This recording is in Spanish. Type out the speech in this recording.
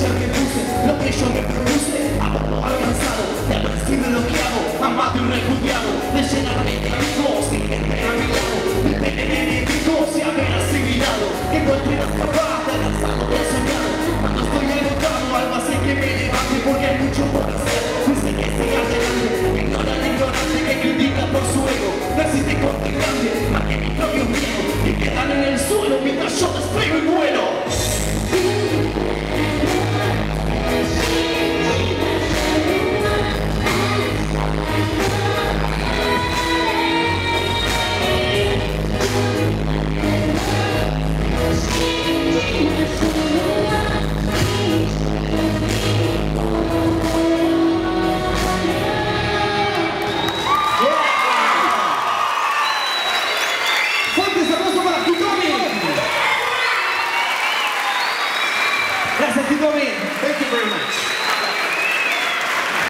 lo que yo me propuse, haberlo alcanzado, de haber sido lo que hago, amado y refugiado, de llenarme de amigos, de gente a mi lado, de tener enemigos y haber asimilado, que no capaz de lanzarlo de soñado, cuando estoy agotado, almacén que me levante, porque hay mucho por hacer, dice que siga adelante, ignorante, ignorante, que critica por su ego, no existe contrincante, más que mis propios miedos, que quedan en el suelo mientras yo despego y vuelo.